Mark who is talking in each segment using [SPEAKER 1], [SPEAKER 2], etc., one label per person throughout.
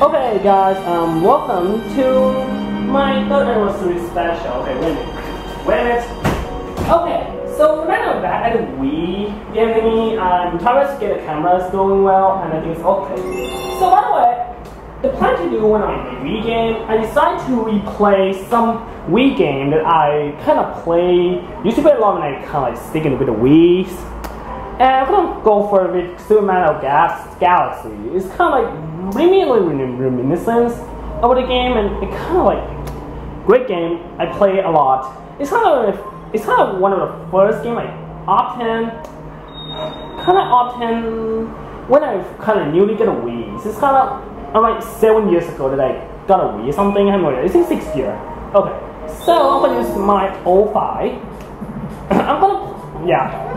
[SPEAKER 1] Okay, guys, um, welcome to my third anniversary special. Okay, wait a minute. Wait a minute. Okay, so right now back the Wii game thingy, I'm trying to get the cameras going well, and I think it's okay. So by the way, the plan to do when in a Wii game, I decided to replay some Wii game that I kind of play, used to play a lot and I kind of like sticking with the Wii's. And I'm gonna go for with Super Mario Galaxy. It's kind of like really reminiscence of the game, and it kind of like great game. I play a lot. It's kind of it's kind of one of the first game I often kind of often when I kind of newly get a Wii. It's kind of around seven years ago that I got a Wii. Something I'm it's in six year. Okay, so I'm gonna use my 05. I'm gonna yeah.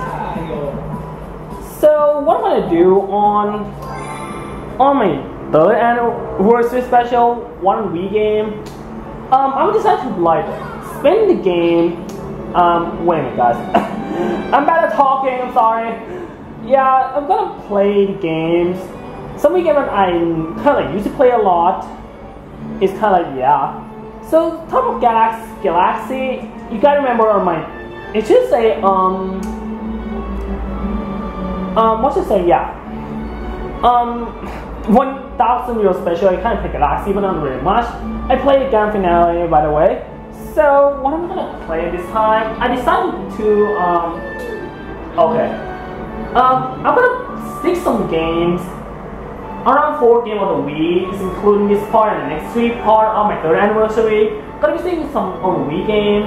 [SPEAKER 1] So what I'm gonna do on on my third anniversary special one Wii game, um, I'm decided to like spend the game. Um, wait a minute, guys. I'm bad at talking. I'm sorry. Yeah, I'm gonna play the games. Some Wii games I kind of used to play a lot. It's kind of yeah. So top of Galaxy, Galaxy, you gotta remember on my. It should say um um, what should say? Yeah. Um, 1000 euro special. I kind of pick Galaxy, but not really much. I played Grand Finale, by the way. So, what I'm gonna play this time, I decided to, um, okay. Um, I'm gonna stick some games around four games of the Wii, including this part and the next three part of my third anniversary. Gonna be sticking some on the Wii game.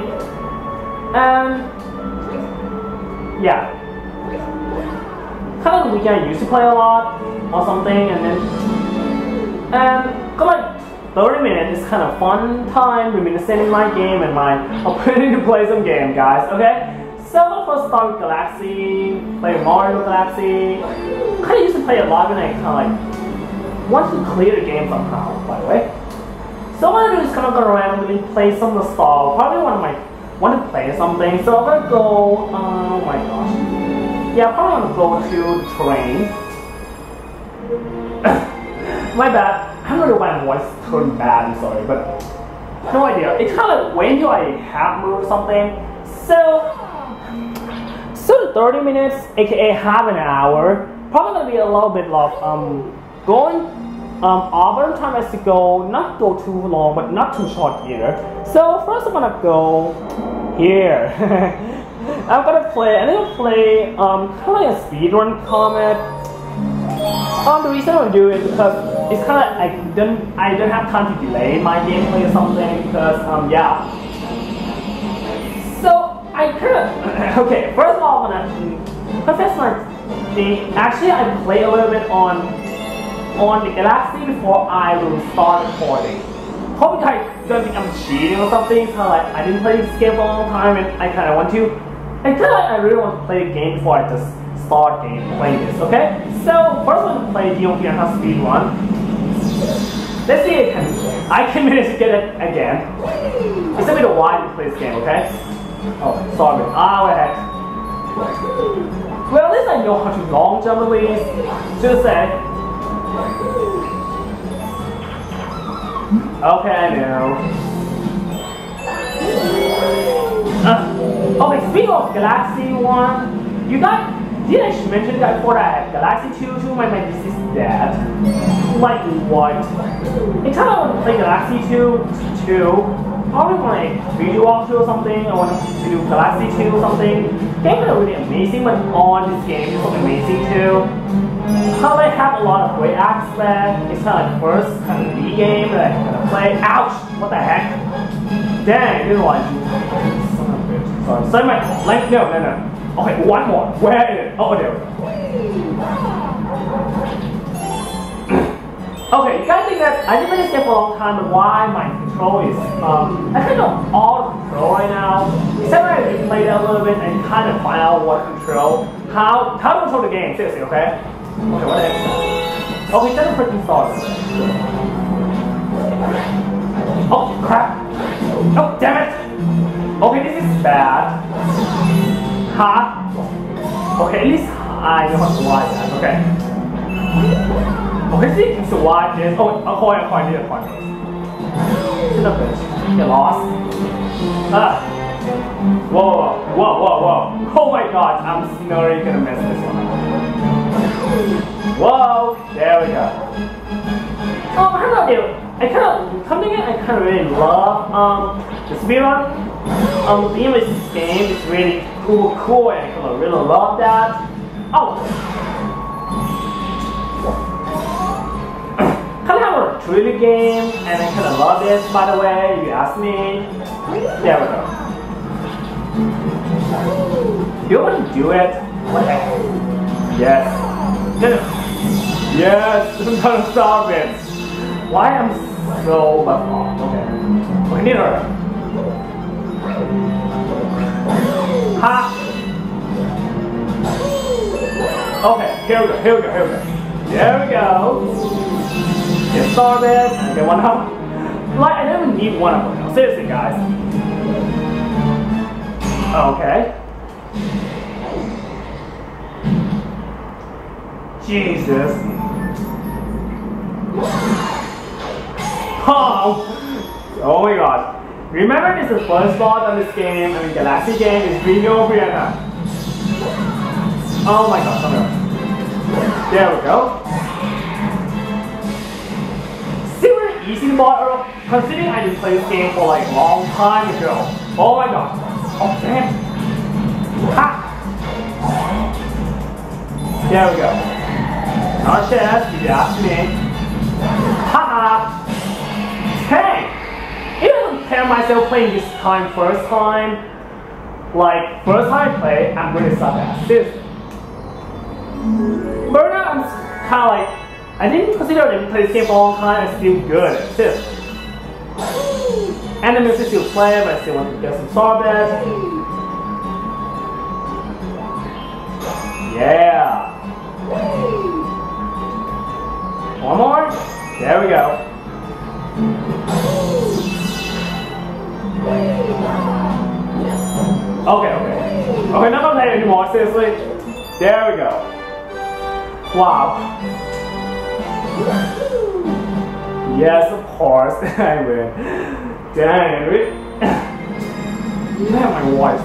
[SPEAKER 1] And yeah kind of the weekend I used to play a lot or something, and then and come on, 30 minutes. It's kind of fun time reminiscing in my game and my opportunity to play some game, guys. Okay. So first start with Galaxy, play Mario Galaxy. Kind of used to play a lot, and I kind of like want to clear the game somehow. By the way. So what I'm gonna do is kind of go around and play some nostalgia. Probably one of my want to play something. So I'm gonna go. Oh my gosh. Yeah, probably want to go to train. My bad. I don't know why my voice turned bad, I'm sorry, but no idea. It's kind of wait until I have moved something. So, so 30 minutes, aka half an hour, probably gonna be a little bit of um going um Auburn time has to go not go too long but not too short either. So first I'm gonna go here. I'm gonna play, I'm gonna play um, kind of like a speedrun comet. Um, the reason I'm doing it because it's kind of I don't I don't have time to delay my gameplay or something because um yeah. So I of okay. First of all, I'm gonna confess my thing. Actually, I play a little bit on on the Galaxy before I will start recording. Hope you guys don't think I'm cheating or something. Kind of like I didn't play this game for a long time and I kind of want to I feel like I really want to play a game before I just start game playing this, okay? So first I'm gonna play DOP and speed one. Let's see if I can I can manage to get it again. It's a bit of why to play this game, okay? Oh, sorry. Ah, what heck. Well, at least I know how to long jump at least. Just say. Okay, I know. Uh, Okay, speaking of Galaxy 1, you got, did I mention that before that Galaxy 2 too? My, my this is dead. Like what? It's kind of play Galaxy 2 2. Probably want a video walkthrough or something. I want to do Galaxy 2 or something. Game is really amazing, but on this game is amazing too. How they have a lot of great aspects. It's kind of like first kind of Wii game that I kind of play. Ouch! What the heck? Dang, this one. Sorry, so my, like, no, no, no. Okay, one more. Where is it? Oh, there. okay, you guys think that I've been game for a long time, why my control is, um, I kind of all control right now. Except when I played it a little bit and kind of find out what control, how, how to control the game, seriously, okay? Okay, what the heck Oh, he doesn't freaking start. Oh, crap. Oh, damn it. Okay, this is bad. Ha. Okay, at least I know how to write that. Okay. Okay, see, can survive this. Oh, acquire, acquire, need acquire first. Son of a bitch. You lost. Ah. Whoa, whoa, whoa, whoa. Oh my god, I'm snarly gonna mess this one up. Whoa, there we go. Oh, I don't know, I kind of, something I kind of really love, um, the speedrun. Um, the English game is really cool, cool, and of really love that. Oh, kind of have a 3D game, and I kind of love this, by the way, you ask me. There we go. You want to do it? What Yes. No, no. Yes, I'm gonna stop it. Why I'm so left off? Okay. Okay, need her. Okay, here we go, here we go, here we go. There we go. Get started, get one up. Like, I never need one of them now. Seriously, guys. Okay. Jesus. Oh, oh my god. Remember this is the first boss on this game, I mean Galaxy game, is Dino Piranha. Oh my god, come here. There we go. Super easy mod, uh, considering I didn't play this game for like a long time ago. Oh my god. Oh damn. Ha! There we go. Not if you ask me. Haha! Hey! I compare myself playing this time first time, like first time I play, I'm really suck at this. Burnout, uh, I'm kind of like, I didn't consider I didn't play this game for a long time, I'm still good at this. And the music still play, but I still want to get some sorbet. Yeah. One more. There we go. Okay, okay. Okay, not gonna play anymore, seriously. There we go. Wow. Yes, of course, I win. Dang it. Man, my voice.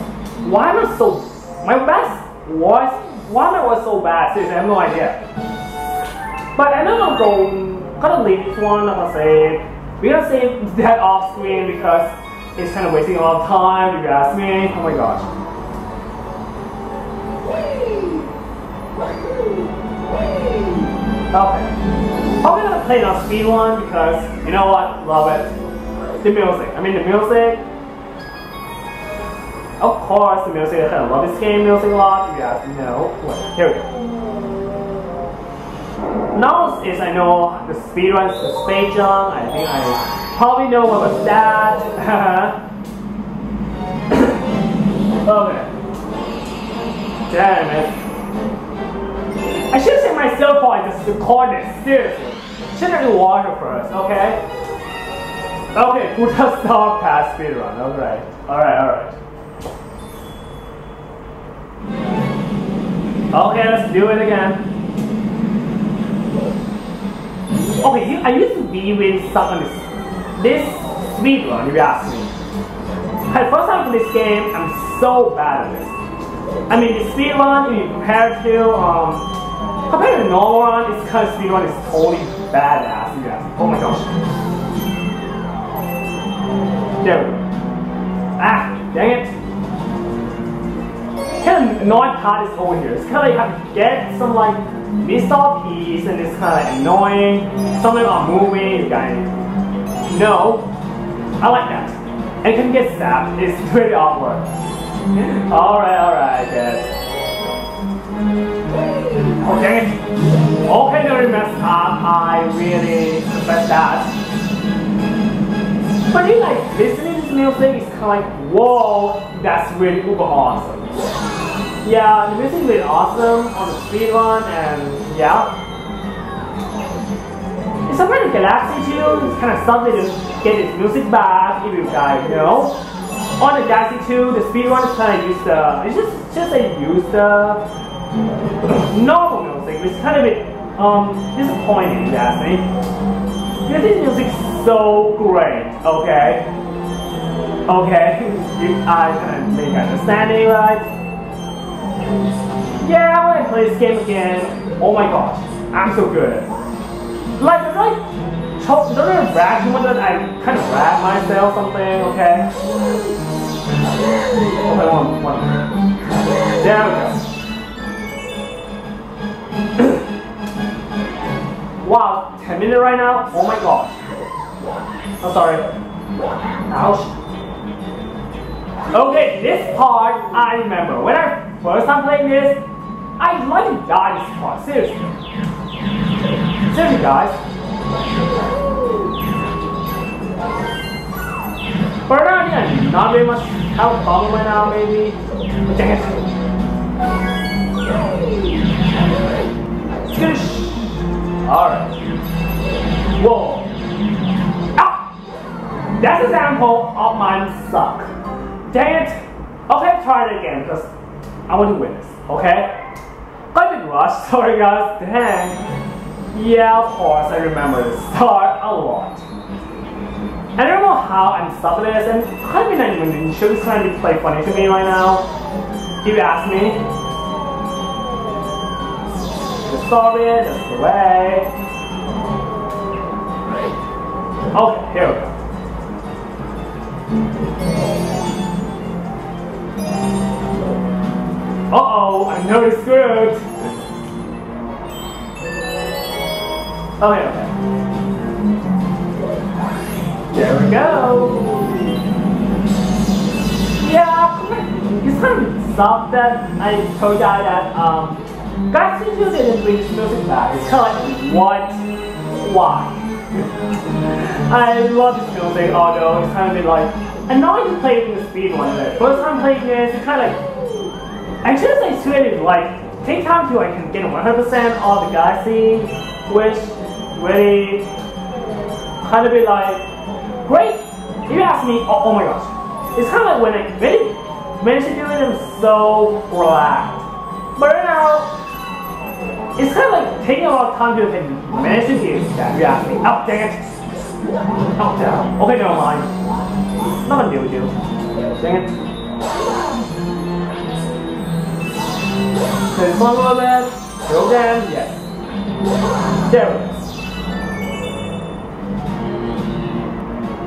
[SPEAKER 1] Why am I so... My best voice... Why am I voice so bad? Seriously, I have no idea. But I'm not gonna go... Gonna leave this one, I'm gonna say... We're gonna save that off screen because it's kind of wasting a lot of time if you ask me. Oh my gosh. Okay. Probably gonna play on speed one because you know what? Love it. The music. I mean the music. Of course the music. I kind of love this game music a lot. If you ask me, no. Wait, here we go. Now is I know the speed runs the space jump. I think I probably know what was that. okay. Damn it. I should say myself oh, point just record this, seriously. Should I do water first, okay? Okay, put a stop past speedrun, alright. Alright, alright. Okay, let's do it again. Okay, you, I used to be stuck on this, this speedrun, if you ask me. The first time in this game, I'm so bad at this. I mean, the speedrun, if you compare to, um, Compared to normal run, it's kind of speed run is totally badass, you guys. Oh my gosh. There we go. Ah, dang it. Kind of annoying part is over here. It's kind of like you have to get some like missed off piece and it's kind of like annoying. Something about moving, you guys. No, I like that. And it can get stabbed. It's pretty awkward. alright, alright, guys. Okay. Okay, very messed up. I really confess that. But you like, listening to this music is kind of like, whoa, that's really uber awesome. Yeah, the music is really awesome on the speed run, and yeah. In Galaxy 2, it's kind of something to get its music back, if you guys know. On the Galaxy 2, the speed run is kind of used the, it's just, just a use the normal music, which is kind of bit um, disappointing, me. Because this music's so great, okay? Okay, you, I can make understanding, right? Yeah, I want to play this game again, oh my gosh, I'm so good. Like, like, don't know rap too much, I kind of rap myself something, okay? Okay, one, one. There we go. wow, 10 minutes right now? Oh my god. I'm sorry. Ouch. Okay, this part I remember. When I first time playing this, I like to this part. Seriously. Seriously, guys. But now, yeah, not very much health problem right now, maybe. Dang it. Alright. Whoa. Ah! That's an example of mine suck. Dang it. Okay, try it again because I want to win this, okay? Got big rush, sorry guys. Dang. Yeah, of course, I remember this start a lot. I don't know how I'm stuck with this, and of not even sure it's trying to play funny to me right now. If you ask me. Just Sorry, just the way. Okay, here we go. Uh-oh, I know it's good. Okay, okay. There we go. Yeah, it's kind of soft that I told you that um Guys to didn't bring music back. It's kind of like, what? Why? I love this music, although it's kind of like, I know you played in the speed one day. First time playing this, it's kind of like, I should say sweet like, take time to I can get 100% of the guy scene, which really kind of be like, great. If you ask me, oh, oh my gosh. It's kind of like when I really managed to do it, I'm so relaxed. But right now, it's kind of like taking a lot of time to manage to do that reality. Oh, dang it. Oh, down. Okay, never mind. Nothing new with you. Dang it. This one little bit. Go down. Yes. There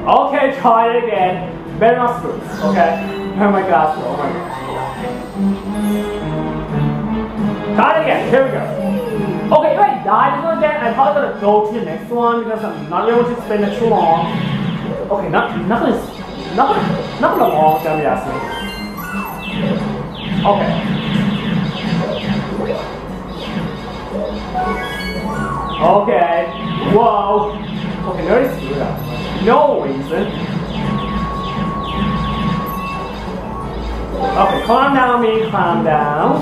[SPEAKER 1] Okay, try it again. Better not screw. Okay. Oh my gosh. Oh my god. Try it again. Here we go. Okay, if I die this one again, I'm probably gonna go to the next one because I'm not able to spend it too long. Okay, not not gonna not gonna not gonna ask me. Okay. Okay. Whoa. Okay, no screwed up. No reason. Okay, calm down me, calm down.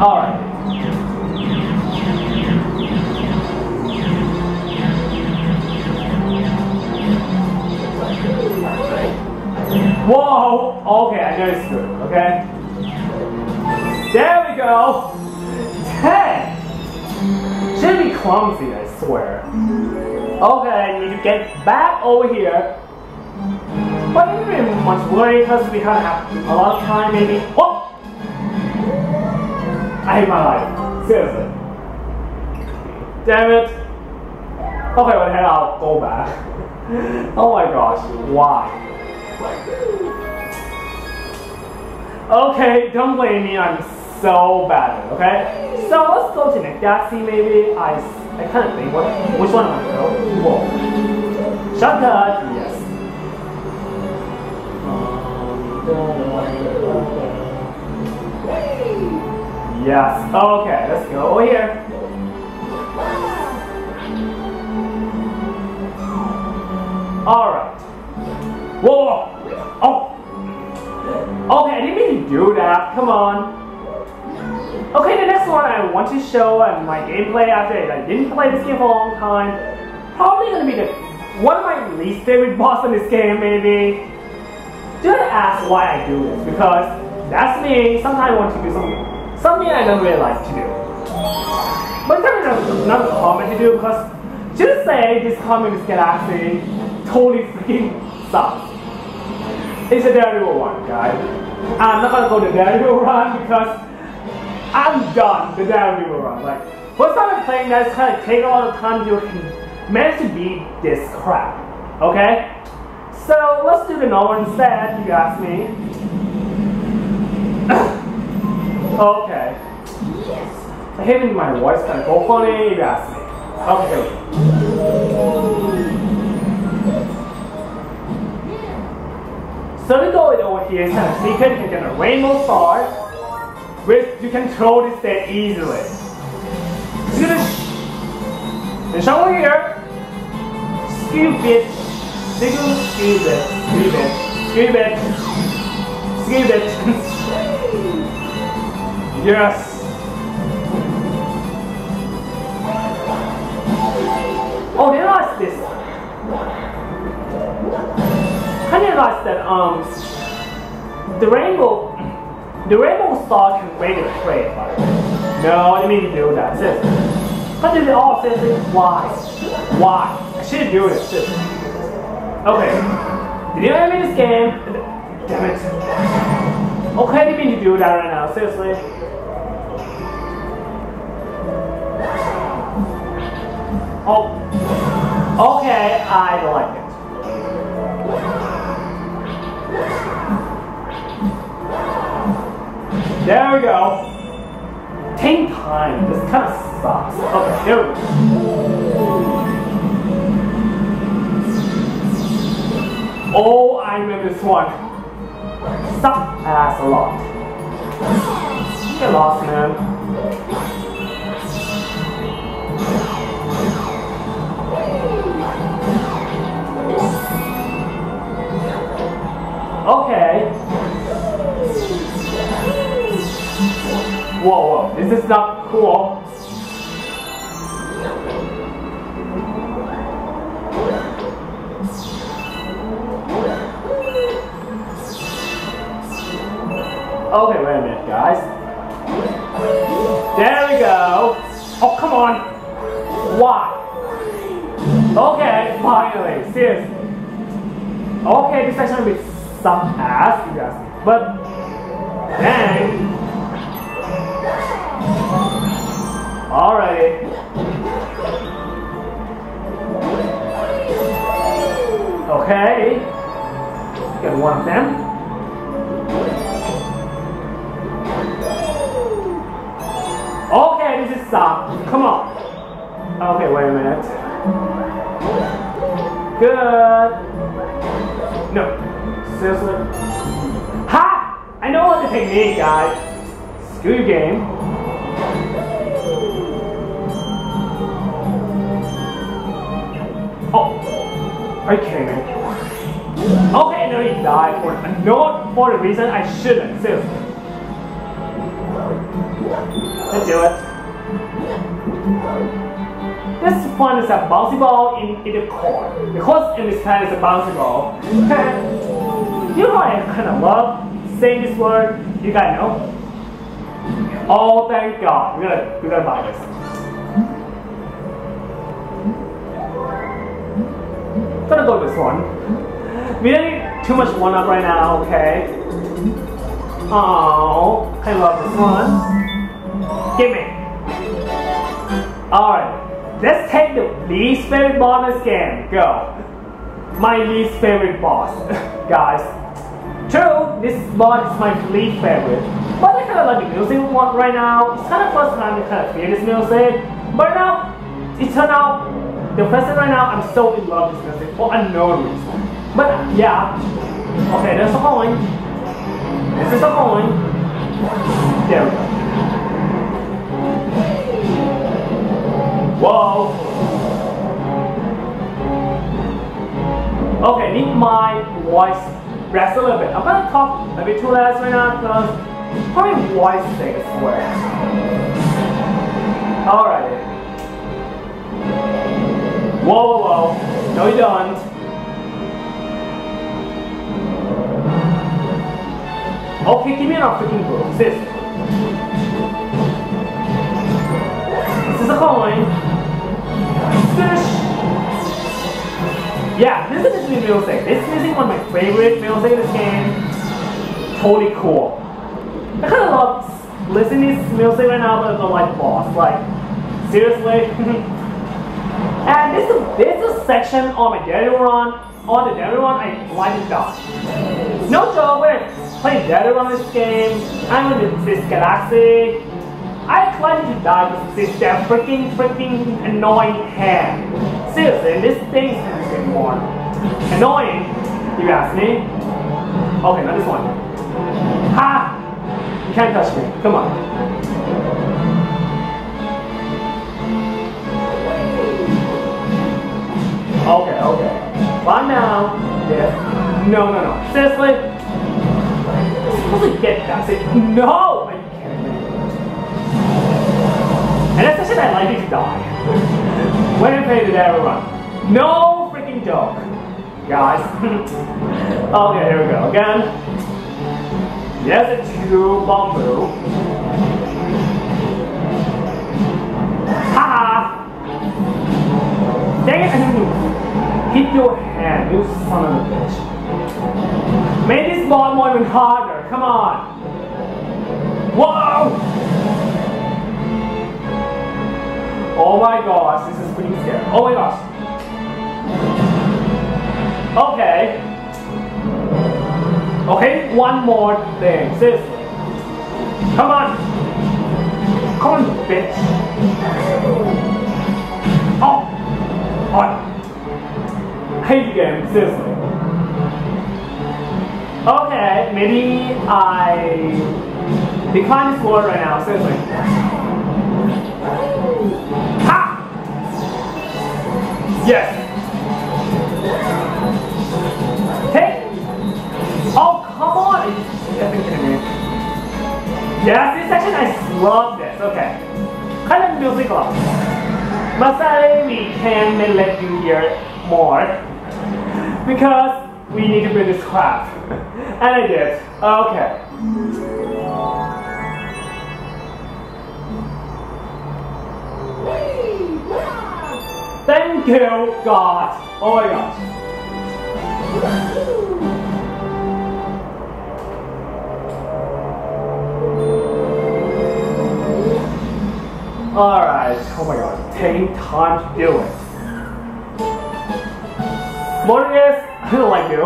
[SPEAKER 1] All right. Whoa! Okay, I know it's good, okay? There we go! Ten! Should be clumsy, Swear. Okay, I need to get back over here. But it didn't really much worry because we kind of have a lot of time maybe. Oh! I hate my life. Seriously. Damn it. Okay, well then I'll go back. oh my gosh, why? Okay, don't blame me, I'm so bad okay? So let's go to galaxy maybe. I, I of think, what, which one am I going to go? Whoa. Shortcut, yes. Yes. Okay, let's go over here. Alright. Whoa! Oh! Okay, I didn't mean to do that. Come on. Okay, the next one I want to show and my gameplay after I didn't play this game for a long time. Probably gonna be the one of my least favorite boss in this game, maybe. Do not ask why I do this, because that's me. Sometimes I want to do something something I don't really like to do. But it's not, not common to do because just say this comic galaxy totally freaking sucks. It's a Daredevil one, guys. I'm not gonna go to Daredevil run because I'm done the Daredevil run. Like, first time I'm playing that, it's kind of take a lot of time to manage to beat this crap. Okay? So let's do the normal instead, you ask me. okay. I hate when my voice kind of go funny, you ask me. Okay. So the goal over here is kind of secret. You can get a rainbow star, which you can throw this thing easily. You're gonna then show here. Scoop it, scoop, scoop it, scoop it, scoop it, scoop it. yes. Oh, they lost this. I realized that um, the rainbow, the rainbow star can wait a trade. No, I didn't mean to do that. Sis. But did it all sis? Why? Why? I should do it. Okay. Did you ever this game? Damn it. Okay, I didn't mean to do that right now. Seriously. Oh. Okay, I like it. There we go. Tank time. This kind of sucks. Okay, there we go. Oh, I remember this one. Suck ass a lot. Get lost, man. Okay. Whoa, whoa, this is not cool. Okay, wait a minute, guys. There we go. Oh, come on. Why? Okay, finally. Seriously. Okay, this actually be some ass, you guys. But, dang. Alrighty. Okay. Get one of them. Okay, this is stop. Come on. Okay, wait a minute. Good. No. Seriously. Ha! I know what the technique, guys. Screw game. Are you kidding me? Okay, no, he died for not for the reason I shouldn't. Seriously. Let's do it. This one is a bouncy ball in, in the court. Because in this pen is a bouncy ball. you know I kind of love saying this word. You guys know? Oh, thank God. We're gonna, we're gonna buy this. Gonna go with this one. We don't need too much one up right now, okay? Oh, I love this one. Give me. Alright, let's take the least favorite bonus game. Go. My least favorite boss, guys. True, this boss is my least favorite. But I kind of like the music one right now. It's kind of first time to kind of hear this music. But now, it turned out the present right now, I'm so in love with this music for unknown reason. But yeah, okay, there's a coin. This is a coin. There we go. Whoa. Okay, need my voice rest a little bit. I'm gonna talk a bit too fast right now because my voice thing is swear. Alright. Whoa, whoa. No, you don't. Okay, give me an freaking book. Sis. This is a coin. Finish. Yeah, this is the music. This music is one of my favorite music in this game. Totally cool. I kind of love listening to this music right now, but I don't like boss. Like, seriously? and this is, this section on my run. On the run, I like to die. No joke, when I play daily run this game, I'm in this galaxy. I like to die with this damn freaking, freaking annoying hand. Seriously, this thing is getting more annoying, you ask me. Okay, not this one. Ha! You can't touch me. Come on. Okay, okay. One now. Yeah. No, no, no. Seriously? Supposed to get that. No! You? And that's the shit I like to die. when I play the Devil Run. No freaking joke. Guys. okay, here we go. Again. Yes, it's two bamboo. Haha! Dang it, I didn't. Hit your hand, you son of a bitch. Make this ball more even harder. Come on. Whoa! Oh my gosh, this is pretty scary. Oh my gosh. Okay. Okay, one more thing. Seriously. Come on. Come on, bitch. Oh. Oh. Game, seriously. Okay, maybe I decline this word right now, seriously. Ha! Yes. Hey! Oh, come on! Yes, this section, I love this. Okay. Kind of musical. But sadly, we can't let you hear more because we need to build this crap. and I did. Okay. Thank you, God. Oh my gosh. Alright, oh my god, taking time to do it. Mortis, I don't like you.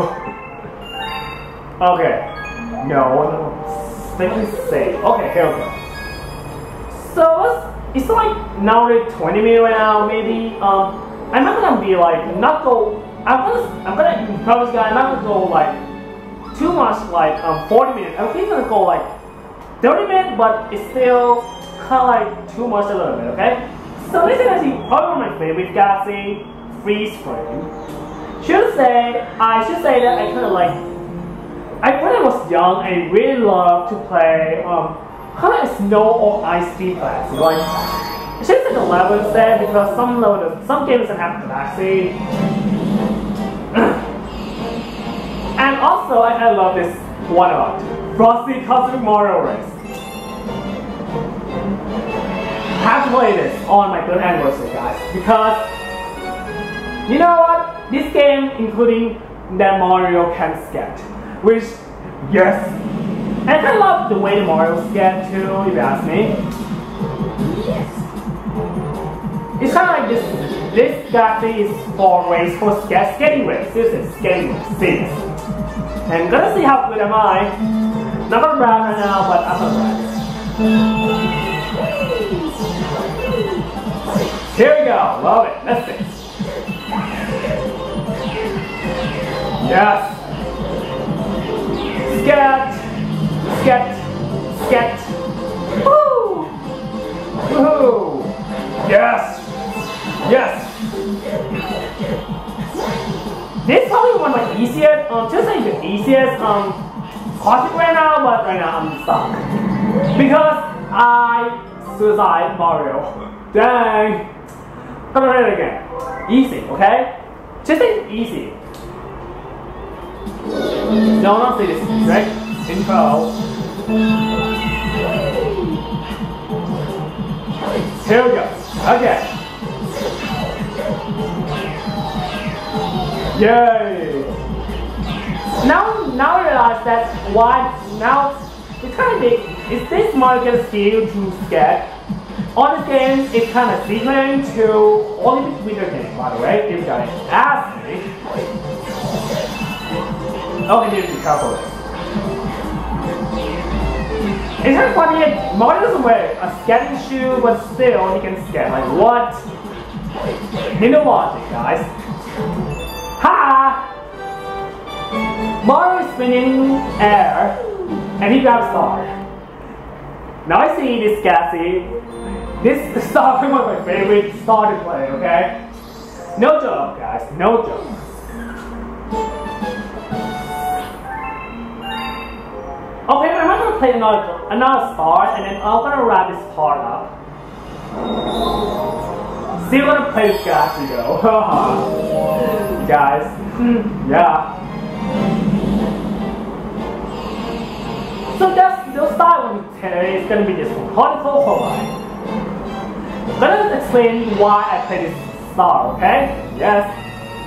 [SPEAKER 1] Okay. No, no. Stay safe. Okay, here we go. So it's, like now already 20 minutes right now, maybe. Um, I'm not gonna be like not go. I'm gonna I'm gonna promise guys I'm not gonna go like too much like um 40 minutes. I'm thinking gonna go like 30 minutes, but it's still kind of like too much a little bit. Okay. So this is actually probably one of my favorite Galaxy Freezeflame should say I should say that I kind of like I when I was young I really loved to play um kind of snow or ice speed like I should say the level instead because some level some games don't have capacity and also I, I love this one about Frosty Cosmic Mario Race. Have to play this on my third anniversary guys because you know what? This game, including that Mario can skate, which, yes. And I love the way the Mario skate too, if you ask me. Yes. It's kind of like this, this galaxy is for for skate, skating race. This is skating race, see. And gonna see how good am I. Not gonna brag right now, but I'm gonna brag. Here we go, love it, let's see. Yes. Scat. Scat. Scat. Woo. Woohoo. Yes. Yes. This is probably one of my easiest, um, just like the easiest um, project right now, but right now I'm stuck. Because I suicide Mario. Dang. Come on, it again. Easy, okay? Just like easy. No, not say this. Right? Info. Here we go. Okay. Yay! Now, now I realize that why now it's kind of big. Is this market still too scared? On this game, it's kind of similar to Olympic Winter Games, by the way, if you guys ask me. Need to be. It's of funny, Mario doesn't wear a skating shoe, but still he can skate. Like, what? You logic, guys. Ha! Mario is spinning air, and he grabs star. Now I see this Gassy. This star is one of my favorite star to play, okay? No joke, guys, no joke. Okay, I'm gonna play another, another star, and then I'm gonna wrap this part up. See what a place Gassy go. guys, hmm. yeah. So that's the style of today is gonna be this one, Cortical Hawaii. Let us explain why I play this star, okay? Yes.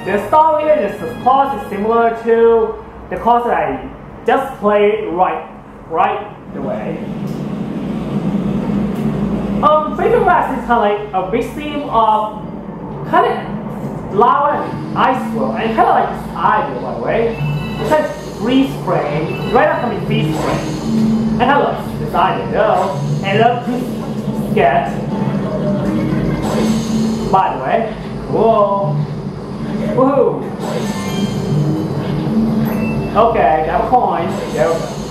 [SPEAKER 1] The star here is the class is similar to the class that I just played right right away. Um, Fatal Blast is kind of like a big theme of kind of lava and ice world, and kind of like this by the way. It's like freeze frame, right after me freeze frame. And I love this idea though, and love get. By the way, cool. Woohoo! Okay, got a coin. There we go.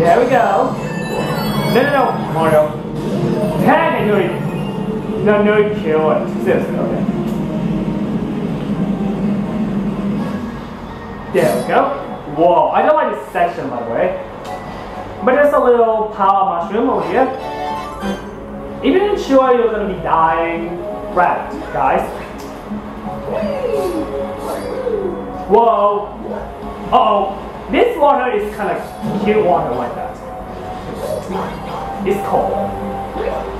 [SPEAKER 1] There we go. No, no, no, Mario. Tag no, no, no, kill it. Seriously, okay. There we go. Whoa, I don't like this section by the way. But there's a little power mushroom over here. Even sure you're gonna be dying, right, guys? Whoa. Uh oh. This water is kind of cute water like that. It's cold.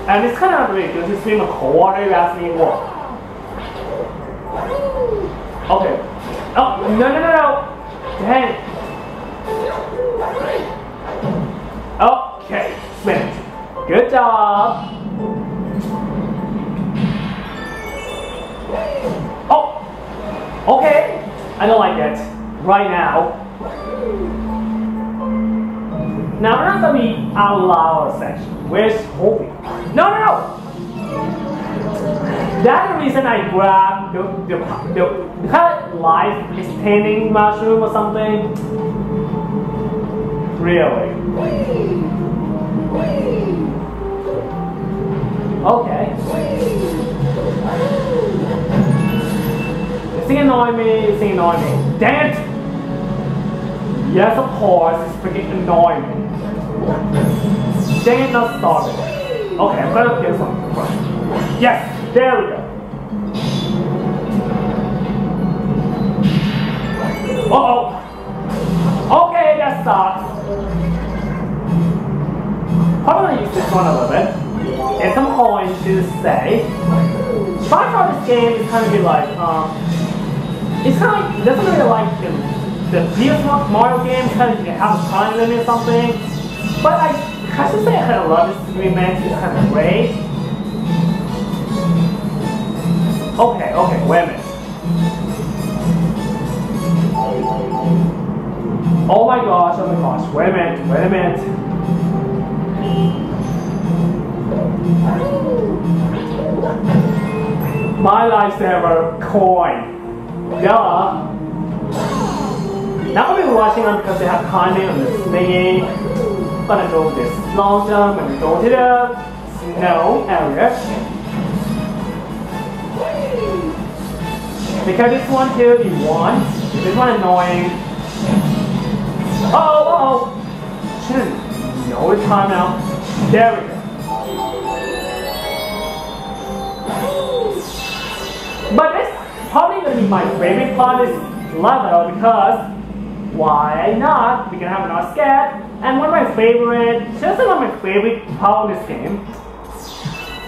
[SPEAKER 1] And it's kind of really good to swim in cold water you ask me what. Okay. Oh, no, no, no, no. Dang. Okay, swim. Good job. Oh, okay. I don't like it right now. Now we're not gonna be out loud section. Where's Hopi? No, no, no! That's the reason I grabbed the, the, the, the kind of mushroom or something. Really? Okay. Thing annoying me, thing annoying me. Dang it! Yes, of course, it's freaking annoying started. Okay, I'm gonna get some. Yes, there we go. Uh oh. Okay, that sucks. Probably use this one a little bit. And some coins to say. Part of this game is kind of be like, um, it's kind of like, it doesn't really like the previous Mario games kind of have a time limit or something. But I have to say I kind of love this remake. It's kind of great. Okay, okay, wait a minute. Oh my gosh, oh my gosh, wait a minute, wait a minute. My lifesaver coin. Duh. Now we're watching them because they have climbing on the thingy. Gonna go this long jump, gonna go to the snow area. Because this one here you want. This one annoying. Oh, oh, no time out. There we go. But this probably gonna be my favorite part is level because why not? We can have another scat And one of my favorite, seriously one of my favorite part of this game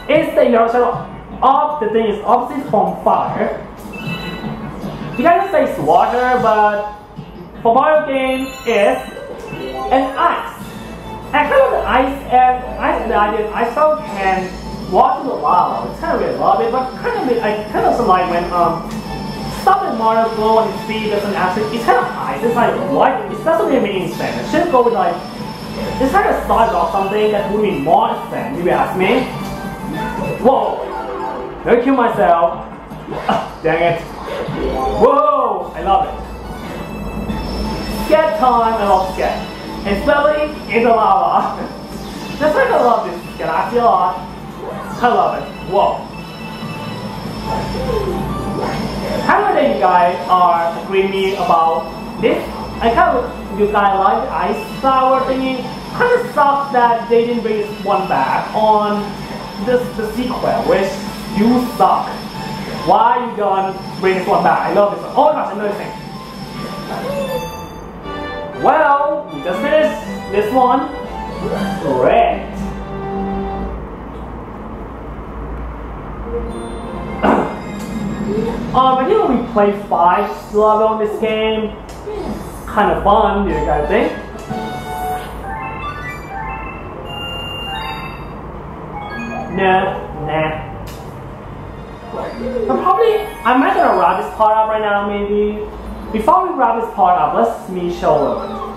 [SPEAKER 1] is the eruption of the thing is obviously from fire. You can say it's water, but for Mario game is an ice. And kind of the ice and ice the idea ice can walk to the lava. It's kind of love it, but kind of I kind of like when um stuff in Mario Go on his feet doesn't actually it's kind of ice. It's like what it doesn't really mean any sense. It should go with like it's kind of start off something that would be more sense if you ask me. Whoa! Don't kill myself. dang it. Whoa! I love it. Scat time, I love scat. Especially in the lava. That's why I love this galaxy a lot. I love it. Whoa. You guys are agreeing about this? I kind of you guys like ice flower thingy. Kind of sucks that they didn't bring this one back on this the sequel, which you suck. Why you gonna bring this one back? I love this one. Oh my gosh, another thing. Well, we just finished this one. Great. Um, I think we play five level in this game. Kind of fun, do you guys think? No, nah. But probably, I might gonna wrap this part up right now, maybe. Before we wrap this part up, let's me show them.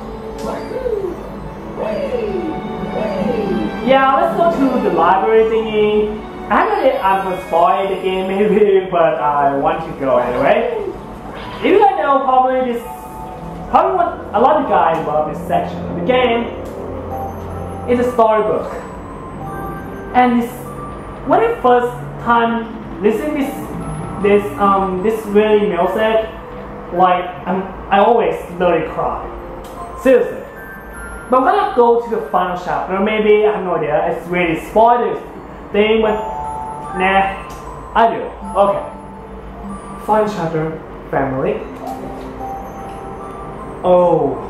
[SPEAKER 1] Yeah, let's go to the library thingy. I'm gonna spoil the game maybe, but I want to go anyway. You guys know, probably this, probably a lot of guys love this section of the game is a storybook. And this, when I first time listening this, this, um, this really music, like I'm, I always literally cry. Seriously. But when I go to the final chapter, maybe I have no idea, it's really spoiled thing, but nah, I do. Okay. Fine chapter, family. Oh.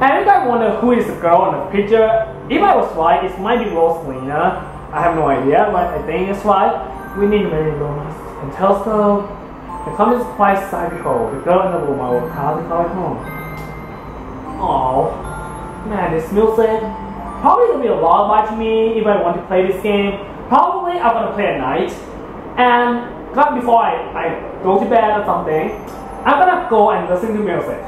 [SPEAKER 1] And if I wonder who is the girl in the picture, if I was right, it might be Rosalina. I have no idea, but I think it's right. We need Mary Loomis and tell Telescope the comment is quite psychical. The girl in the room will probably call it home. Oh, man, this music. Probably gonna be a lullaby to me if I want to play this game. Probably I'm gonna play at night. And right before I, I go to bed or something, I'm gonna go and listen to music.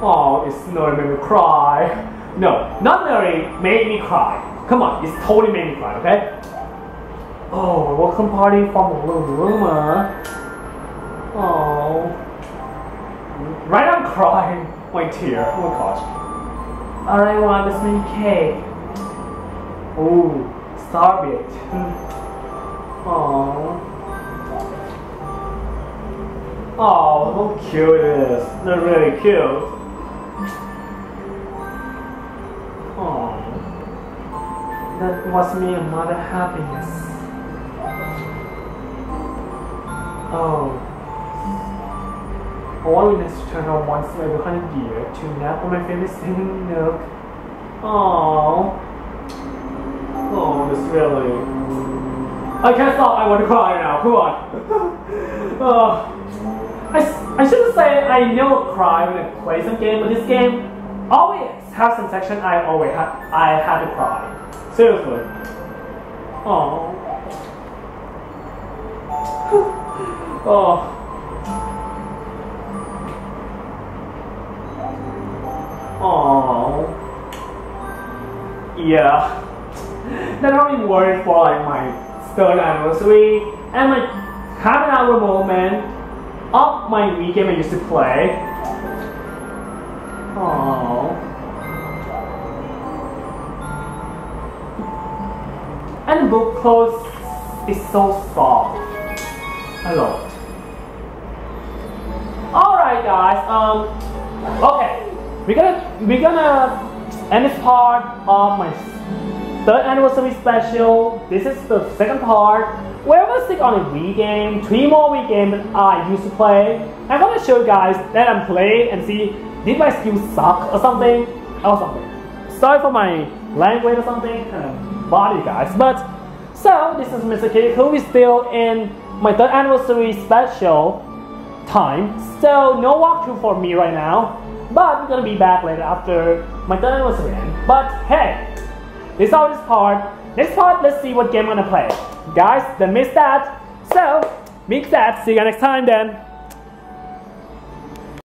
[SPEAKER 1] Oh, it's not made me cry. No, not really made me cry. Come on, it's totally made me cry, okay? Oh, welcome party from Luma. Oh. Right I'm crying. My tear. Oh my gosh. Alright, want this mini cake. Oh, sorbet. Oh. Oh, how cute it is. They're really cute. Oh. That was me a mother happiness. Oh. To turn on once every hundred year to nap on my favorite singing nook. Aww. Oh, this really. I can't stop. I want to cry now. Come on. oh. I, I shouldn't say I never cry when I play some game, but this game always has some section I always ha I had to cry. Seriously. Oh. oh. Oh. Yeah. Not only worried for like my third anniversary and my half an hour moment of my weekend I used to play. Oh. And the book close is so soft. I love it. Alright guys, um, okay we're gonna we're gonna end this part of my third anniversary special. This is the second part. Where We're gonna stick on a Wii game, three more Wii games that I used to play. I'm gonna show you guys that I'm playing and see did my skills suck or something or something. sorry for my language or something, of body guys. But so this is Mr. K who is still in my third anniversary special time. So no walkthrough for me right now. But we're gonna be back later after my third anniversary end. But hey, this is all this part. Next part, let's see what game I'm gonna play. Guys, don't miss that. So, big that. See you next time then.